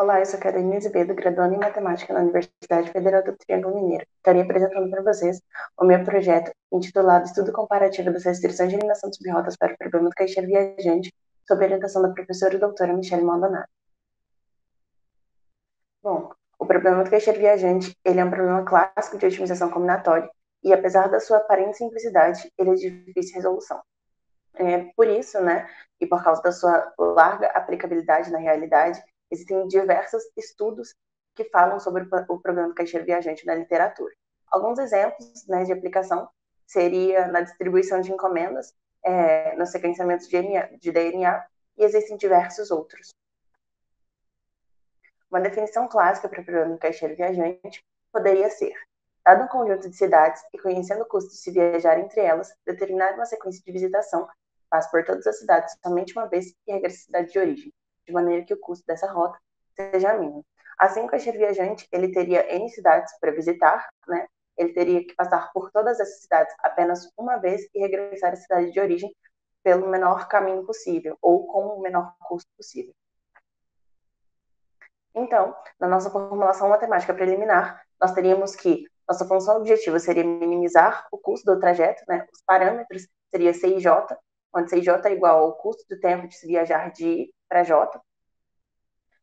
Olá, eu sou Carolina Azevedo, graduando em Matemática na Universidade Federal do Triângulo Mineiro. Estarei apresentando para vocês o meu projeto intitulado Estudo Comparativo das Restrições de Eliminação de Subrrotas para o Problema do Caixeiro Viajante, sob orientação da professora e doutora Michelle Maldonado. Bom, o problema do caixeiro viajante ele é um problema clássico de otimização combinatória e, apesar da sua aparente simplicidade, ele é de difícil resolução. É, por isso, né, e por causa da sua larga aplicabilidade na realidade, existem diversos estudos que falam sobre o problema do caixeiro viajante na literatura. Alguns exemplos né, de aplicação seria na distribuição de encomendas, é, no sequenciamento de DNA, de DNA, e existem diversos outros. Uma definição clássica para o problema do caixeiro viajante poderia ser Dado um conjunto de cidades e conhecendo o custo de se viajar entre elas, determinar uma sequência de visitação passa por todas as cidades somente uma vez e regressa à cidade de origem, de maneira que o custo dessa rota seja mínimo. Assim, o caixeiro viajante ele teria N cidades para visitar, né? ele teria que passar por todas essas cidades apenas uma vez e regressar à cidade de origem pelo menor caminho possível, ou com o menor custo possível. Então, na nossa formulação matemática preliminar, nós teríamos que nossa função objetiva seria minimizar o custo do trajeto, né? Os parâmetros seria CIJ, onde CIJ é igual ao custo do tempo de se viajar de para J.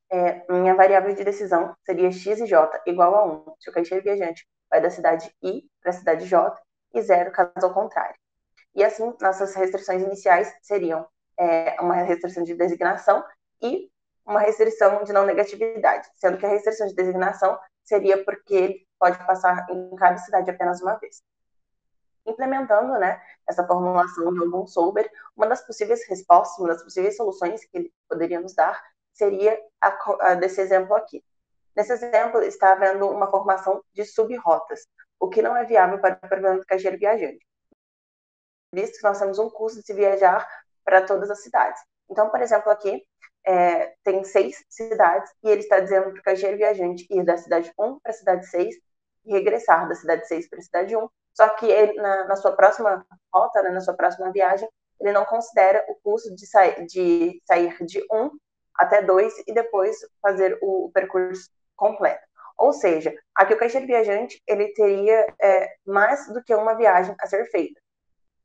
É, minha variável de decisão seria x e j igual a 1, se o caixeiro viajante vai da cidade I para a cidade J, e zero caso ao contrário. E assim, nossas restrições iniciais seriam é, uma restrição de designação e uma restrição de não negatividade, sendo que a restrição de designação seria porque ele pode passar em cada cidade apenas uma vez. Implementando né, essa formulação de algum Solber, uma das possíveis respostas, uma das possíveis soluções que ele poderia nos dar seria a, a desse exemplo aqui. Nesse exemplo, está havendo uma formação de subrrotas, o que não é viável para o problema do caixeiro viajante, visto que nós temos um custo de se viajar para todas as cidades. Então, por exemplo, aqui, é, tem seis cidades e ele está dizendo para o caixeiro viajante ir da cidade 1 para a cidade 6 e regressar da cidade 6 para a cidade 1. Só que ele, na, na, sua próxima rota, né, na sua próxima viagem, ele não considera o custo de, sa de sair de 1 até 2 e depois fazer o, percurso completo. Ou seja, aqui o caixeiro viajante ele teria é, mais do que uma viagem a ser feita.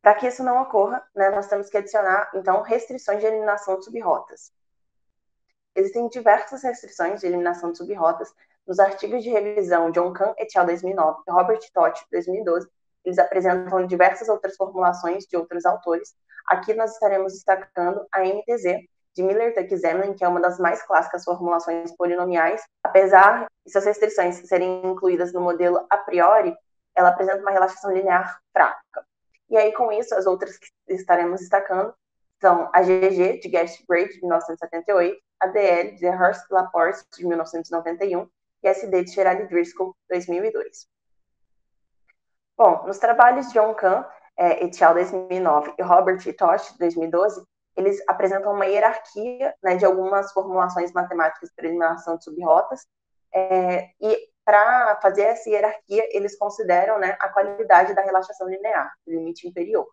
Para que isso não ocorra, né, nós temos que adicionar, então, restrições de eliminação de subrrotas. Existem diversas restrições de eliminação de subrrotas nos artigos de revisão John Kahn et al. 2009 e Robert Todt 2012. Eles apresentam diversas outras formulações de outros autores. Aqui nós estaremos destacando a MTZ, de Miller-Tuck-Zemlin, que é uma das mais clássicas formulações polinomiais. Apesar de suas restrições serem incluídas no modelo a priori, ela apresenta uma relaxação linear fraca. E aí, com isso, as outras que estaremos destacando são a GG, de Guest Braid, de 1978, a DL, de Hurst Laporte, de 1991, e SD, de Gerald Driscoll, 2002. Bom, nos trabalhos de John Kahn, é, et al. 2009, e Robert e Tosh, 2012, eles apresentam uma hierarquia né, de algumas formulações matemáticas para eliminação de subrrotas, é, e para fazer essa hierarquia, eles consideram né, a qualidade da relaxação linear, limite inferior.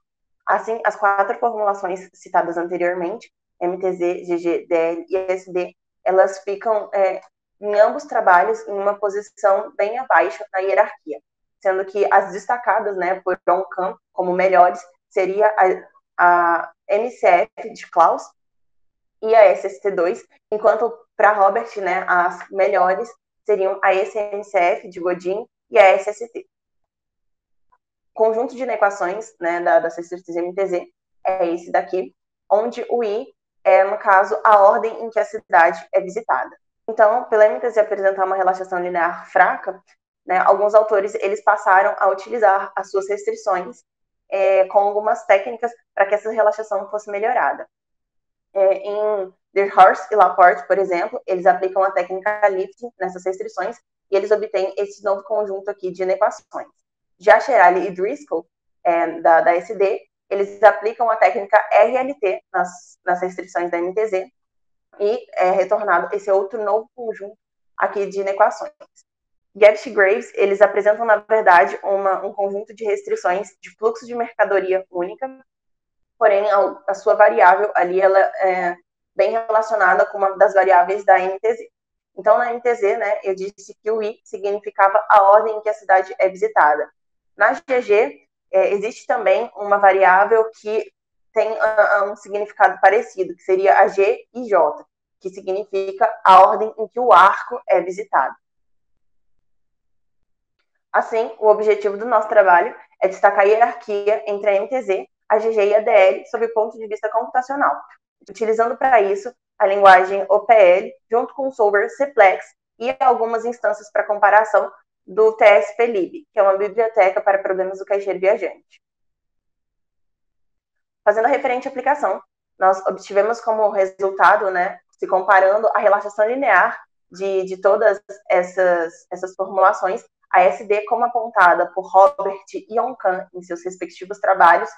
Assim, as quatro formulações citadas anteriormente, MTZ, GG, DL e SD, elas ficam é, em ambos trabalhos em uma posição bem abaixo na hierarquia, sendo que as destacadas né, por John Kahn como melhores seria a, a MCF de Klaus e a SST2, enquanto para Robert né, as melhores seriam a SMCF de Godin e a SST conjunto de inequações né, da, da MTZ é esse daqui, onde o i é, no caso, a ordem em que a cidade é visitada. Então, pela MTZ apresentar uma relaxação linear fraca, né, alguns autores eles passaram a utilizar as suas restrições é, com algumas técnicas para que essa relaxação fosse melhorada. É, em Horst e Laporte, por exemplo, eles aplicam a técnica lifting nessas restrições e eles obtêm esse novo conjunto aqui de inequações. Já Sherali e Driscoll, é, da, da SD, eles aplicam a técnica RLT nas, nas restrições da MTZ e é retornado esse outro novo conjunto aqui de inequações. Gavish Graves, eles apresentam, na verdade, uma, um conjunto de restrições de fluxo de mercadoria única, porém, a, a sua variável ali, ela é bem relacionada com uma das variáveis da MTZ. Então, na MTZ, né, eu disse que o I significava a ordem em que a cidade é visitada. Na GG, é, existe também uma variável que tem uh, um significado parecido, que seria a G e J, que significa a ordem em que o arco é visitado. Assim, o objetivo do nosso trabalho é destacar a hierarquia entre a MTZ, a GG e a DL sob o ponto de vista computacional, utilizando para isso a linguagem OPL, junto com o software Cplex e algumas instâncias para comparação do TSPlib, que é uma biblioteca para problemas do caixeiro viajante. Fazendo referente à aplicação, nós obtivemos como resultado, né, se comparando a relaxação linear de, de todas essas, essas formulações, a SD, como apontada por Robert e Onkan em seus respectivos trabalhos,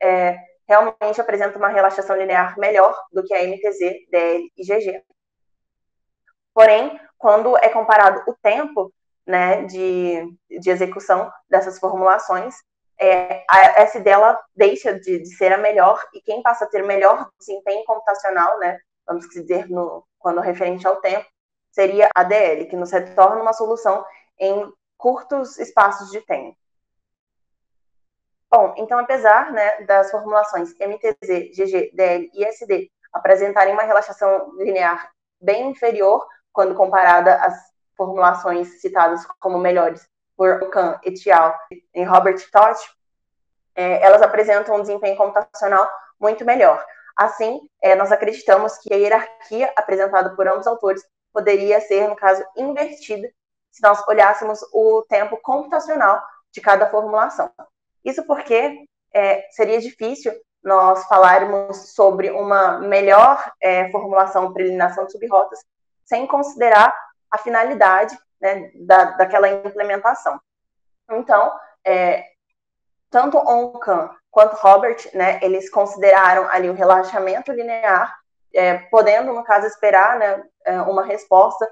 é, realmente apresenta uma relaxação linear melhor do que a MTZ, DL e GG. Porém, quando é comparado o tempo né, de, de execução dessas formulações, é, a S dela deixa de, de, ser a melhor e quem passa a ter melhor desempenho computacional, né, vamos dizer, no, quando referente ao tempo, seria a DL, que nos retorna uma solução em curtos espaços de tempo. Bom, então, apesar né, das formulações MTZ, GG, DL e SD apresentarem uma relaxação linear bem inferior quando comparada às formulações citadas como melhores por Okan et al. e Robert Todd, é, elas apresentam um desempenho computacional muito melhor. Assim, é, nós acreditamos que a hierarquia apresentada por ambos autores poderia ser, no caso, invertida se nós olhássemos o tempo computacional de cada formulação. Isso porque é, seria difícil nós falarmos sobre uma melhor é, formulação para eliminação de subrotas sem considerar a finalidade né, da, daquela implementação. Então, é, tanto Oncan quanto Robert, né, eles consideraram ali o relaxamento linear, é, podendo, no caso, esperar né, é, uma resposta,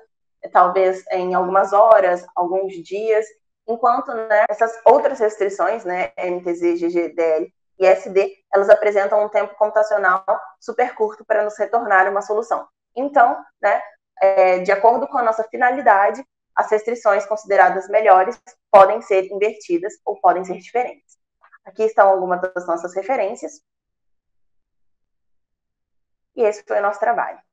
talvez em algumas horas, alguns dias, enquanto né, essas outras restrições, né, MTZ, GGDL e SD, elas apresentam um tempo computacional super curto para nos retornar uma solução. Então, né, é, de acordo com a nossa finalidade, as restrições consideradas melhores podem ser invertidas ou podem ser diferentes. Aqui estão algumas das nossas referências. E esse foi o nosso trabalho.